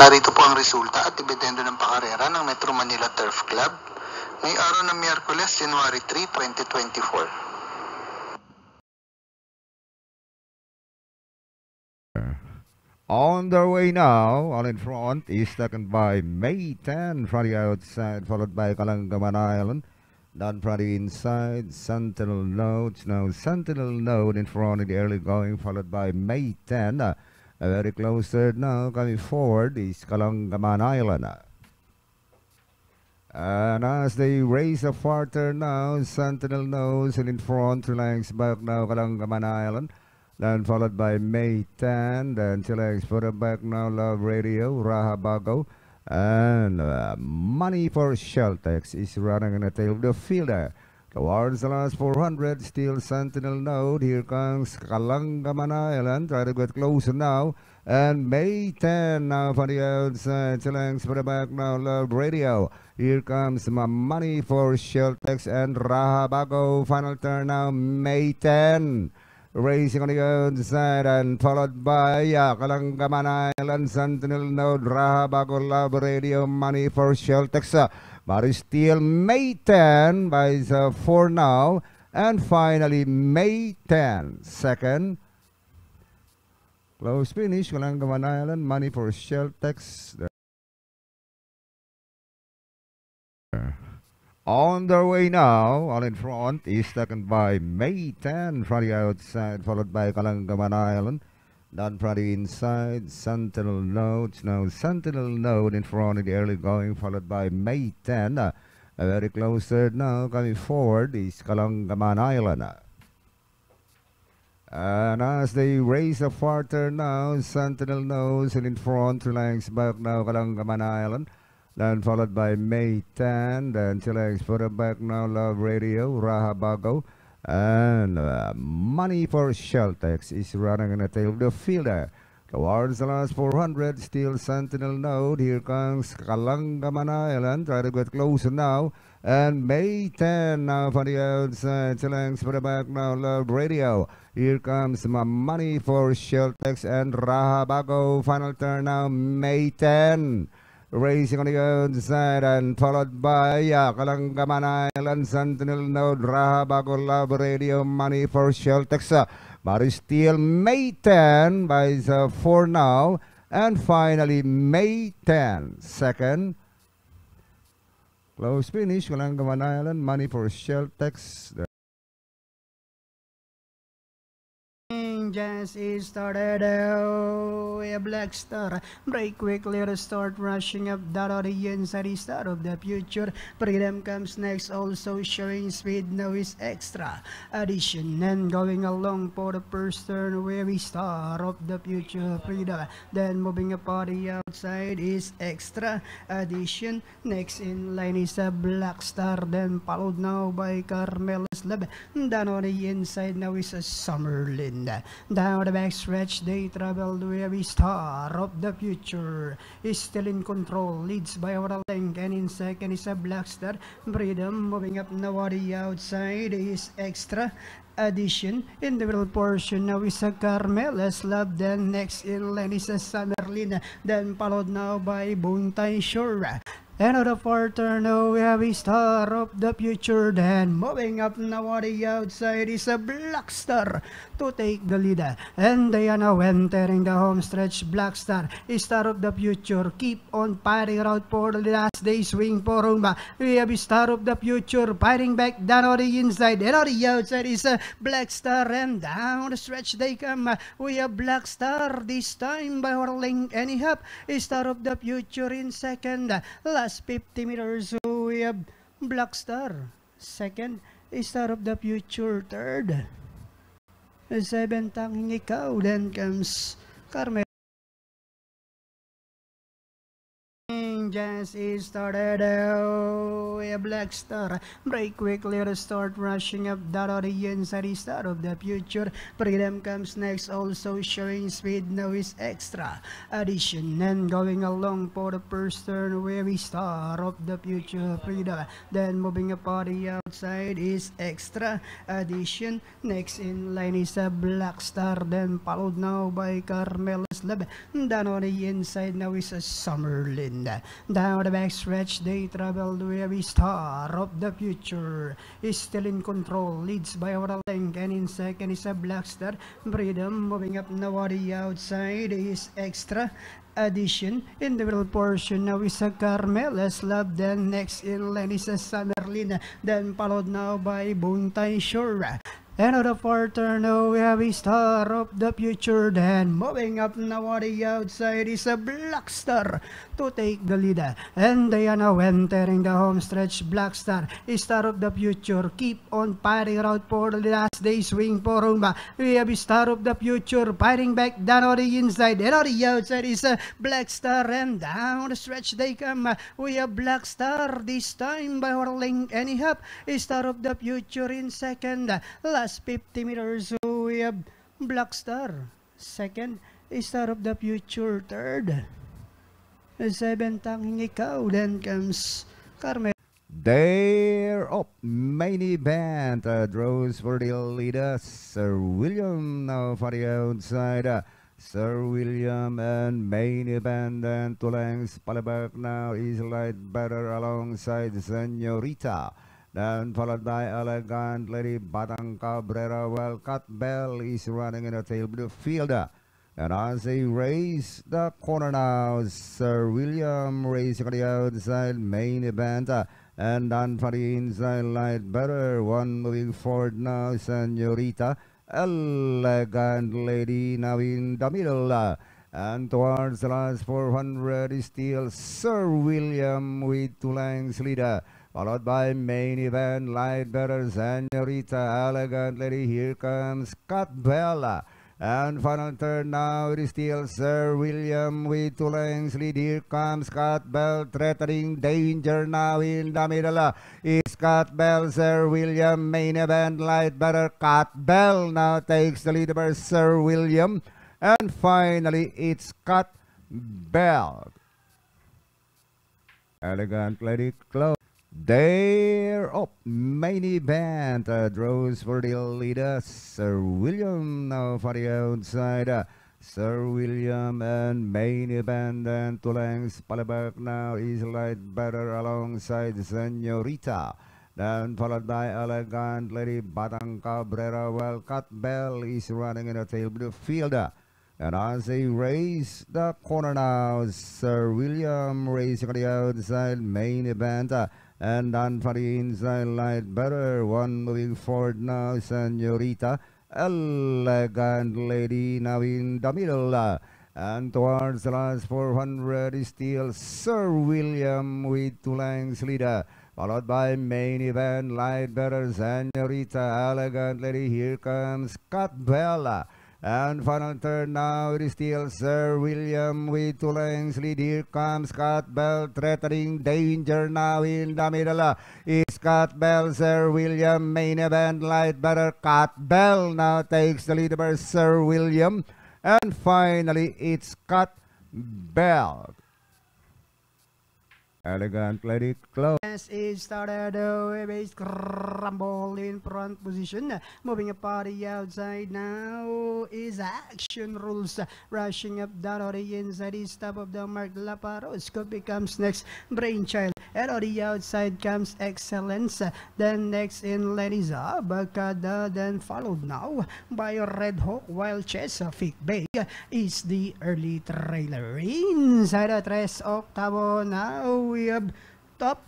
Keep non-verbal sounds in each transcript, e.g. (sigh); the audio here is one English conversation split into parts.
Narito po ang resulta at ibidendo ng pakarera ng Metro Manila Turf Club ngayong araw ng Miyerkules, January 3, 2024. On their way now, all in front is second by May 10 from the outside, followed by Kalangaman Island. Down from the inside, Sentinel Notes. Now Sentinel Note in front in the early going, followed by May 10. Uh, very close third now, coming forward is Kalangaman Island. And as they race a far turn now, Sentinel Nose and in front, two lengths back now, Kalangaman Island. Then followed by May 10, then two legs further back now, Love Radio, Rahabago. And uh, Money for Sheltex is running in the tail of the fielder. Towards the last 400, still Sentinel Node. Here comes Kalangaman Island. Try to get closer now. And May 10 now for the outside. Lengths for the back now, Love Radio. Here comes my Money for Sheltex and Rahabago. Final turn now, May 10. Racing on the outside and followed by Kalangaman Island, Sentinel Node, Rahabago Love Radio, Money for Sheltex. Uh, but still May 10 by uh, 4 now. And finally, May 10, second. Close finish, Kalangaman Island, Money for Shell Sheltex. On their way now, all in front is second by May 10 from the outside, followed by Kalangaman Island. Down from the inside, Sentinel Notes. Now Sentinel Note in front in the early going, followed by May 10. Uh, a very close third now, coming forward is Kalangaman Island. And as they race a far turn now, Sentinel Nose and in front, lengths back now, Kalangaman Island. Then followed by May 10, then legs further back now, Love Radio, Rahabago. And uh, Money for Sheltex is running in the tail of the fielder. Towards the last 400, still Sentinel Node. Here comes Kalangaman Island. Try to get closer now. And May 10 now for the outside. Two lengths for the back now, Love Radio. Here comes my Money for Sheltex and Rahabago. Final turn now, May 10. Racing on the outside and followed by Kalangaman Island, Sentinel Node, Rahabago Love Radio, Money for Shell Uh, but still May 10 by uh, 4 now. And finally, May 10, second. Close finish, Kalangaman Island, Money for Sheltex. Is started. Oh, a black star. Break quickly start rushing up that audience at the start of the future. Freedom comes next also showing speed now is extra addition. And going along for the first turn very star of the future. Freedom then moving on the outside is extra addition. Next in line is a black star then followed now by Carmelos Lab down on the inside now is a Summerlin down the back stretch, they traveled very star of the future. Is still in control, leads by our length, and in second is a black star. Freedom moving up now on outside is extra addition in the middle portion now is a Carmelas Love then next in line is a Summerlin then followed now by Buntay Shore turn, oh, we have a star of the future. Then moving up now the outside is a Black Star to take the lead. And they are now entering the home stretch. Black Star star of the future. Keep on fighting out for the last day swing for Rumba. We have a star of the future fighting back down on the inside. And on the outside is a Black Star. And down the stretch they come. We have Black Star this time by Orling Anyhow. A star of the future in second. Last 50 meters, so we have Black Star. Second, Star of the Future. Third, Seven Tanging Ikaw. Then comes Carmel. Just is started. Oh, a black star. Break quickly start rushing up that audience at the start of the future. Freedom comes next also showing speed now is extra addition. And going along for the first turn very star of the future. Freedom then moving on the outside is extra addition. Next in line is a black star then followed now by Carmelos First Love. Down on the inside now is a Summerlin. Down the back stretch they travel where we star of the future is still in control. Leads by our link and in second is a Blackstar. Freedom moving up now on outside is extra addition in the middle portion now is a Carmela's Love then next in line is a Summerlin then followed now by Buntay Shore the far turn now we have a star of the future. Then moving up now on the outside is a Black Star to take the lead. And they are now entering the home stretch Black Star of the future. Keep on fighting out for the last day swing for Rumba we have a star of the future fighting back down on the inside. And on the outside is a Black Star and down the stretch they come. We have Black Star this time by Orling and Hap is star of the future in second. Last 50 meters so we have Black Star second Star of the Future third seventh tanging ikaw then comes Carmel They're up. Main event uh, draws for the leader, Sir William now for the outside. uh, Sir William and main event and two lengths. Palabak now is light better alongside Senorita. Then followed by Elegant Lady Batang Cabrera. Well, Cut Bell is running in the tail of the field. uh, And as they race the corner now, Sir William racing on the outside main event. uh, and on for the inside light better. One moving forward now, Senorita. Elegant lady now in the middle. uh, and towards the last 400 is still Sir William with two lengths leader. Followed by main event, light better, Senorita, elegant lady. Here comes Cat Bella. And final turn now, it is still Sir William with two lengths lead. Here comes Scott Bell, threatening danger now in the middle. Is Scott Bell, Sir William, main event, light better. Scott Bell now takes the lead over Sir William. And finally, it's Scott Bell. Elegant lady close. They're up. Main event uh, draws for the leader. Sir William now for the outside. uh, Sir William and main event and two lengths. Palabak now is light better alongside Senorita. Then followed by Elegant Lady Batang Cabrera. Well, Cut Bell is running in the tail of the field. uh, and as they race the corner now, Sir William racing on the outside main event. uh, and inside light better. One moving forward now, Senorita. Elegant lady now in the middle. uh, and towards the last 400 is still Sir William with two lengths leader. Followed by main event, light better, Senorita, elegant lady. Here comes Cat Bella. And final turn now, it is still Sir William with two lengths lead. Here comes Scott Bell, threatening danger now in the middle. Is Scott Bell, Sir William, main event, light better. Scott Bell now takes the lead over Sir William. And finally, it's Scott Bell. Elegant lady close. As it started uh, a base crumble in front position. Moving a party outside now is action rules. Rushing up down on the inside is top of the mark. Laparosco becomes next. Brainchild. And on the outside comes Excellence. Then next in is Abacada. Then followed now by Red Hawk. While Chesapeake Bay is the early trailer. Inside the tres octavo now we have top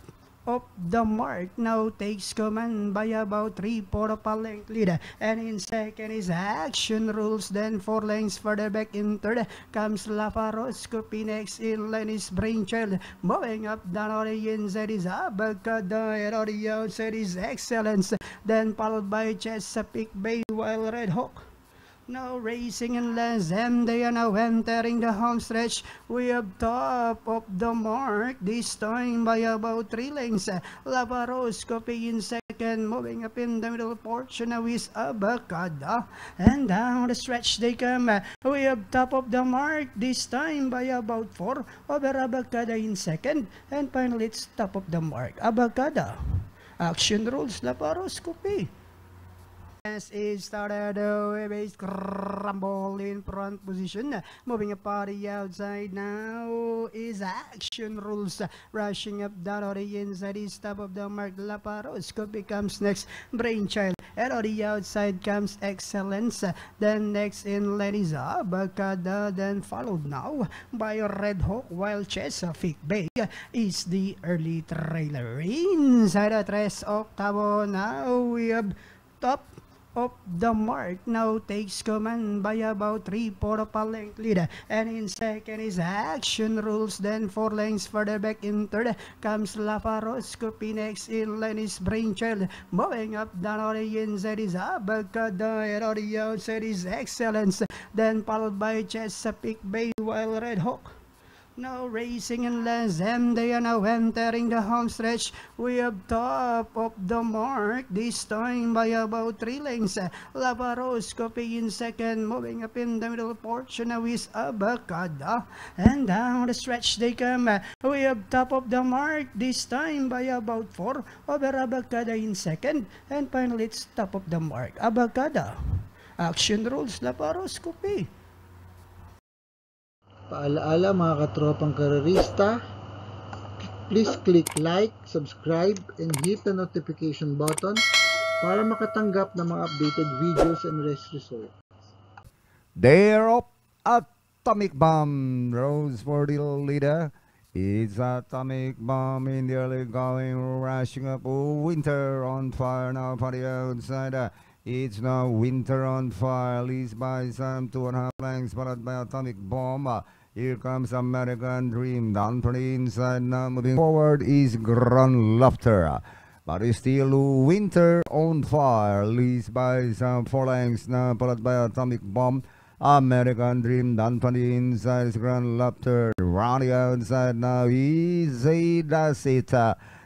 of the mark. Now takes command by about three four of a length lead and in second is action rules then four lengths further back in third comes Laparoscopy next in line is brainchild. Moving up the inside is Abacada and on the excellence. Then followed by Chesapeake Bay while Red Hawk now racing in and they are now entering the home stretch. We have top of the mark this time by about three lengths. Laparoscopy in second, moving up in the middle portion now is Abacada. And down the stretch they come. We have top of the mark this time by about four over Abacada in second. And finally it's top of the mark. Abacada. Action rules, laparoscopy. As it started a base crumble in front position. Moving a party outside now is action rules. Rushing up the inside is top of the mark. Laparosco becomes next. Brainchild. And on the outside comes Excellence. Then next in line is Abacada. Then followed now by Red Hawk while Chesapeake Bay is the early trailer. Inside the tres octavo now we have top of the mark. Now takes command by about three four of a length lead and in second is action rules then four lengths further back in third comes Laparoscopy next in line is brainchild. Moving up the inside is Abacada and the outside is excellence. Then followed by Chesapeake Bay while Red Hawk now racing in and they are now entering the home stretch. We have top of the mark this time by about three lengths. Laparoscopy in second, moving up in the middle portion now is Abacada. And down the stretch they come. We have top of the mark this time by about four over Abacada in second. And finally it's top of the mark. Abacada. Action rules, Laparoscopy. Paalaala mga katropang karerista, please click like, subscribe, and hit the notification button para makatanggap ng mga updated videos and race results. They're Atomic Bomb. Rose for the leader. It's Atomic Bomb in the early going, rushing up. Oh, winter on fire now for the outside. It's now winter on fire, leads by some two and a half lengths, followed by Atomic Bomb. Here comes American Dream. Down from the inside now, moving forward is Grand Laughter. But it's still winter on fire, leads by some four lengths now, followed by Atomic Bomb. American Dream down from the inside is Grand Laughter. Round the outside now, easy does it.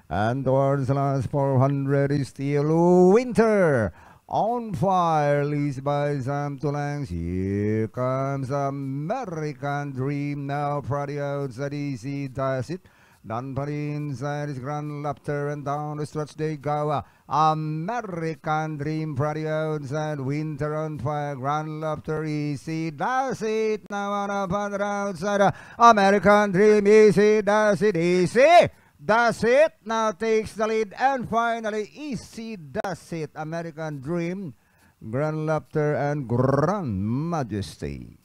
And towards the last 400 is still winter on fire, leads by Sam Tulangs. Here comes American Dream now, Friday outside, easy does it. Down for the inside is Grand Laughter and down the stretch they go. American Dream, Friday outside, Winter on fire, Grand Laughter, easy does it. Now on a outside, American Dream, easy does it, easy. Does it. Now takes the lead. And finally easy does it. American Dream Grand Laughter and Grand Majesty.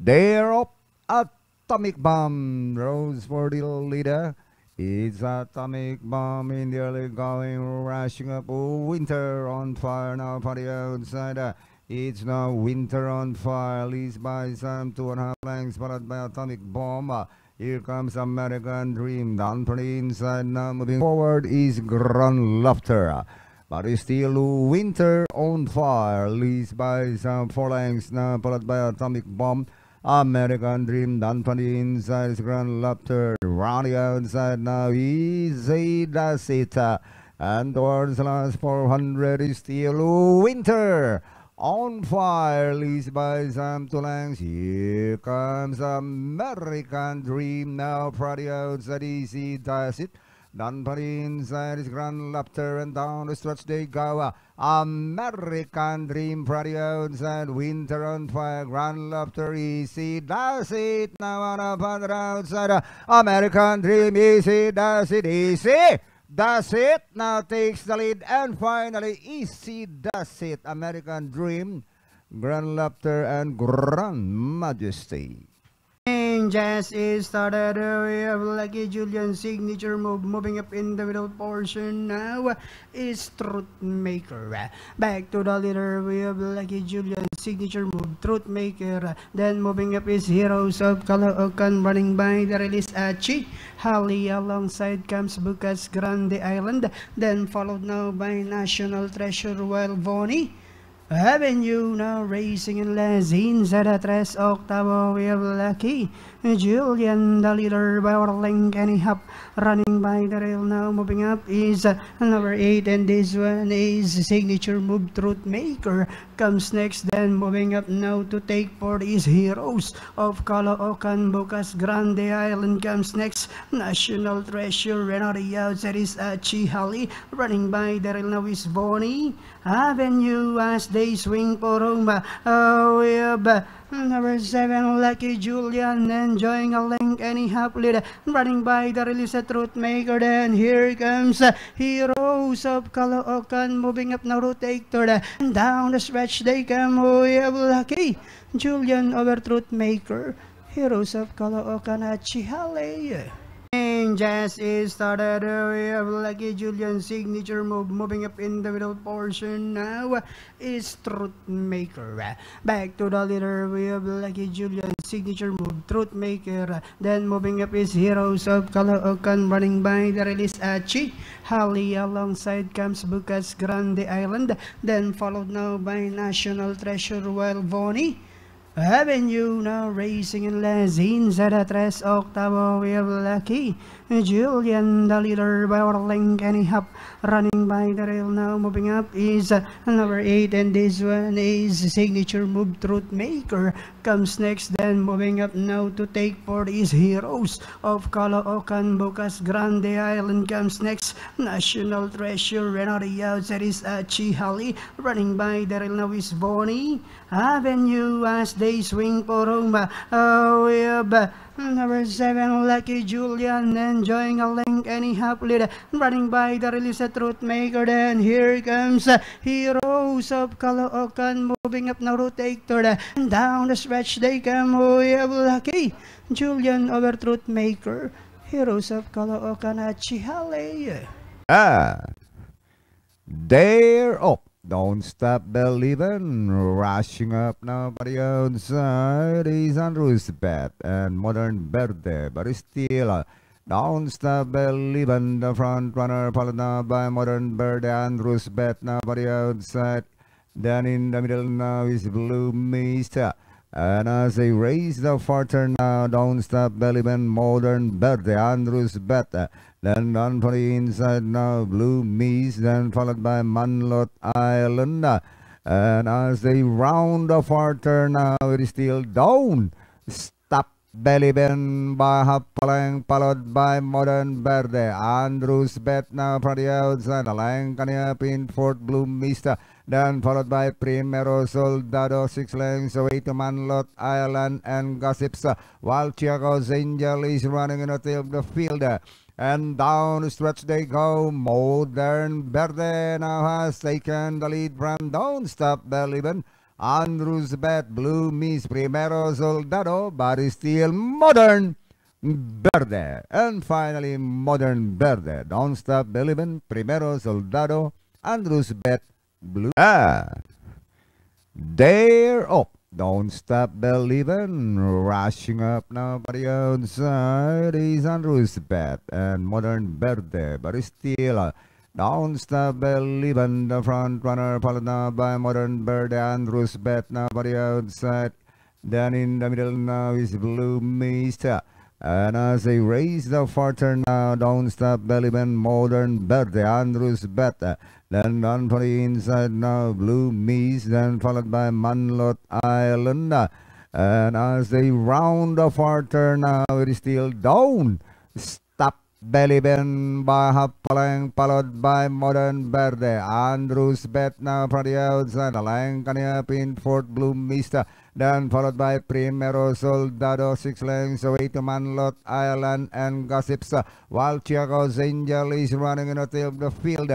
They're up. Atomic Bomb. Rose for the leader. It's Atomic Bomb in the early going rushing up. Oh, Winter on fire now for the outside It's now Winter on fire. Leads by some two and a half lengths followed by Atomic Bomb here comes American Dream down from the inside now. Moving forward is Grand Laughter. But it's still Winter on Fire. Leads by some four lengths now, followed by Atomic Bomb. American Dream down from the inside is Grand Laughter. Round the outside now, easy does it. And towards the last 400 is still Winter on fire, leads by Sam Tulangs. Here comes American Dream now, Friday outside easy does it. The inside is Grand Laughter and down the stretch they go. American Dream, Friday outside, Winter on fire, Grand Laughter easy does it. Now on the outside, American Dream easy does it easy. Does it now takes the lead and finally easy does it American Dream Grand Laughter and Grand Majesty Jazz is started. Have Lucky Julian signature move moving up in the middle portion now is Truth Maker. Back to the leader. We have Lucky Julian signature move Truth Maker. Then moving up is Heroes of Caloocan running by the release Achi. Holly alongside comes Bucas Grande Island. Then followed now by National Treasure Wild Bonnie. Avenue now racing in inside the tres octavo we have Lucky Julian, the leader by Orling Kenny Hop, running by the rail now. Moving up is uh, number 8, and this one is signature move Truth Maker. Comes next, then moving up now to take part is Heroes of Caloocan, Bucas Grande Island comes next. National Treasure, Renati outside is Achi Hali, running by the rail now is Bonnie. Avenue as they swing for Roma. Oh, yeah, but Number seven, Lucky Julian, enjoying a link anyhow lead, running by the release of Truth Maker. Then here comes uh, Heroes of Caloocan, moving up now take third. And down the stretch they come, we have Lucky Julian over Truth Maker. Heroes of Caloocan at Chihale. Just is started. Have Lucky Julian signature move moving up in the middle portion now is Truth Maker. Back to the leader. Have Lucky Julian signature move Truth Maker. Then moving up is Heroes of Caloocan running by the release uh, Achi. Holly alongside comes Bucas Grande Island. Then followed now by National Treasure while Bonnie. Avenue now racing in Lazine sa tres octavo we have Lucky Julian the leader by Orling Kenny Hop running by the rail now moving up is uh, number 8 and this one is signature move Truth Maker comes next then moving up now to take for is Heroes of Caloocan Bucas Grande Island comes next National Treasure Renati outside is Achi Hali running by the rail now is Bonnie Avenue as they swing for Roma. Oh, yeah, but number seven, Lucky Julian, enjoying a link anyhow lead, running by the release of Truth Maker. Then here comes uh, Heroes of Caloocan, moving up now to take third. And down the stretch they come. Oh, yeah, Lucky Julian over Truth Maker. Heroes of Caloocan at Chihale. Ah, they're up. Don't stop believing. Rushing up nobody outside is Andrews Bet and Modern Verde, but still. Uh, don't stop believing. The front runner followed by Modern Verde, Andrews Bet nobody outside. Then in the middle now is Blue Mist. And as they raise the farther now, don't stop believing. Modern Verde, Andrews Bet. Then on for the inside now, Blue Mist, then followed by Manlot Island. And as they round the far turn now, it is still down. Stop belly bend by Hapalang, followed by Modern Verde. Andrews Bet now from the outside. Alang kanya pin Fort Blue Mist. Then followed by Primero Soldado, six lengths away to Manlot Island and Gossips. While Chiago's Angel is running in the tail of field. And down the stretch they go. Modern Verde now has taken the lead from Don't Stop Believin'. Andrews Bet, Blue Mist, Primero Soldado, but still Modern Verde. And finally, Modern Verde. Don't Stop Believin', Primero Soldado, Andrews Bet, Blue. Ah, they're up. Don't stop believing. Rushing up nobody outside is Andrews Bet and Modern Verde, but still. Uh, don't stop believing. The front runner followed now by Modern Verde, Andrews Bet nobody outside. Then in the middle now is Blue Mist. And as they raise the far turn now, don't stop believing. Modern Verde, Andrews Bet. Then on for the inside now, Blue Mist, then followed by Manlot Island. And as they round the far turn now, it is still down. Stop belly bend by Hapalang, followed by Modern Verde. Andrews Bet now from the outside. Alang kanya pin Fort Blue Mist. Then followed by Primero Soldado, six lengths away to Manlot Island and Gossips. While Chiago's Angel is running in the tail of the field.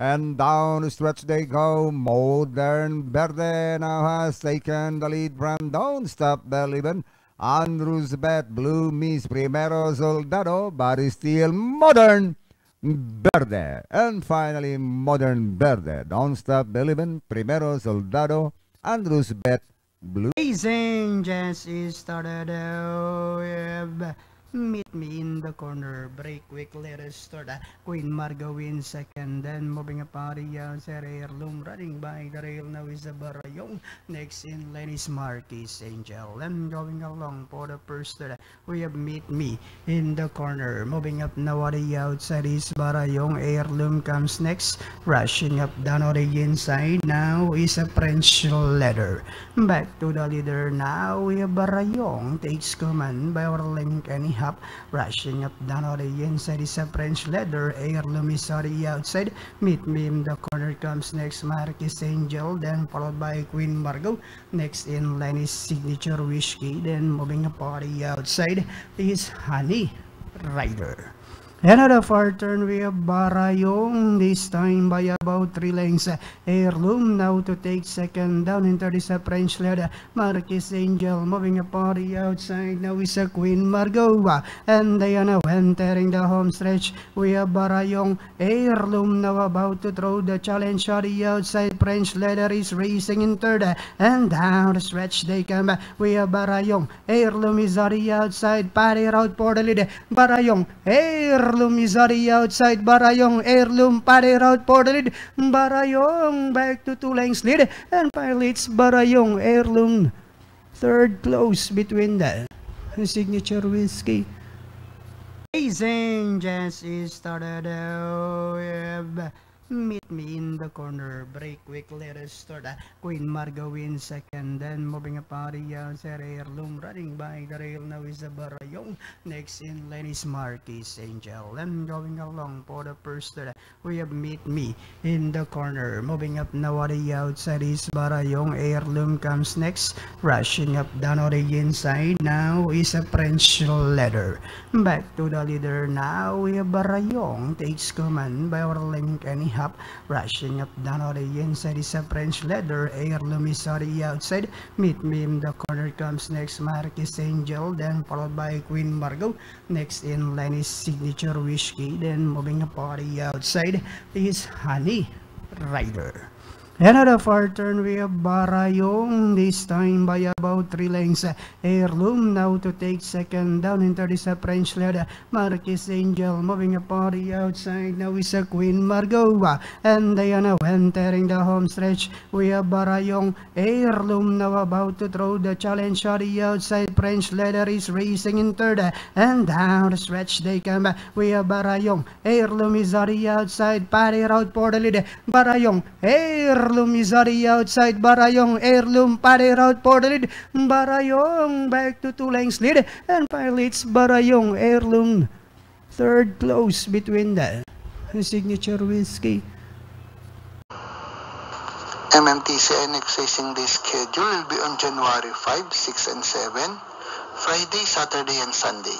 And down the stretch they go. Modern Verde now has taken the lead from Don't Stop Believin'. Andrews Bet, Blue Mist, Primero Soldado, but still Modern Verde. And finally, Modern Verde. Don't Stop Believin', Primero Soldado, Andrews Bet, Blue. Amazing is started. Oh, yeah. Meet me in the corner, break quickly, let us. Uh, Queen Margot in second, then moving up out of Sir Heirloom, running by the rail now is the Barayong. Next in line is Marquis Angel. then going along for the first start, we have Meet Me in the corner. Moving up the outside is Barayong. Heirloom comes next, rushing up down the inside. Now is a French leather. Back to the leader now, we have Barayong takes command by our link anyhow rushing up down on the inside is a French leather, on the outside, meet me in the corner comes next Marquis Angel, then followed by Queen Margot, next in line is Signature Whiskey, then moving up on outside is Honey Rider. Another far turn we have Barayong, this time by about 3 lengths. Heirloom now to take second down into this French lead. Marquis Angel moving a the outside. Now is a Queen Margot. And Diana entering the home stretch. We have Barayong. Heirloom now about to throw the challenge on the outside. French leather is racing in third. And down the stretch they come. We have Barayong. Heirloom is on the outside. Patty out for the lead. Barayong. Heirloom Heirloom is already outside Barayong. Heirloom pare out for. Barayong back to two lengths lead. And pilots Barayong. Heirloom third close between the signature whiskey. Amazing is started. Yeah. Meet me in the corner, break quick, let us. Uh, Queen Margot in second, then moving up the uh, Heirloom, running by the rail now is the Barayong. Next in line is Marquis Angel. then going along for the first uh, we have Meet Me in the corner. Moving up now the outside is Barayong. Heirloom comes next, rushing up down on the inside. Now is a French leather. Back to the leader now, we have Barayong takes command by our link anyhow up, rushing up down on the inside is a French leather, heirloom is on the outside, meet me in the corner comes next Marquis Angel, then followed by Queen Margot, next in line is Signature Whiskey, then moving up on the outside is Honey Rider. Another far turn we have Barayong, this time by about 3 lengths. Heirloom now to take second down into this a French lead. Marquis Angel moving on the outside. Now is a Queen Margot. And Diana entering the home stretch. We have Barayong. Heirloom now about to throw the challenge on outside. French leather is racing in third. And down the stretch they come. We have Barayong. Heirloom is on outside. Patty out for the lead. Barayong. Heirloom Heirloom is already outside Barayong. Heirloom pare out for the lead. Barayong back to two lengths lead. And pilots Barayong. Heirloom third close between the signature whiskey. MMTC NX Racing Day schedule will be on January 5, 6, and 7, Friday, Saturday, and Sunday.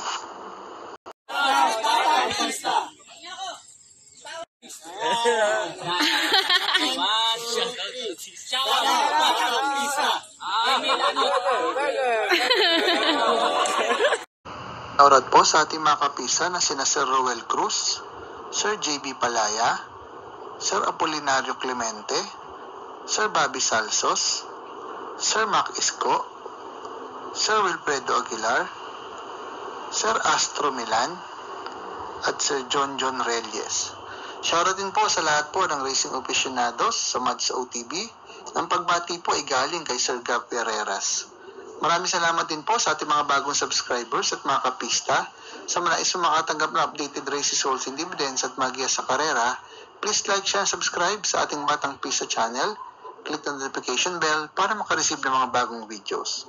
(laughs) Naurad po sa ating mga kapisa na sina Sir Roel Cruz, Sir JB Palaya, Sir Apolinario Clemente, Sir Bobby Salsos, Sir Mac Isco, Sir Wilfredo Aguilar, Sir Astro Milan, at Sir John John Reyes. Shoutout din po sa lahat po ng racing aficionados sa MADS OTB. Ang pagbati po ay galing kay Sir Gab Pereras. Maraming salamat din po sa ating mga bagong subscribers at mga kapista. Sa mga nais makatanggap ng updated races, results and dividends at magiya sa karera, please like, share, and subscribe sa ating Batang Pisa channel. Click the notification bell para makareceive ng mga bagong videos.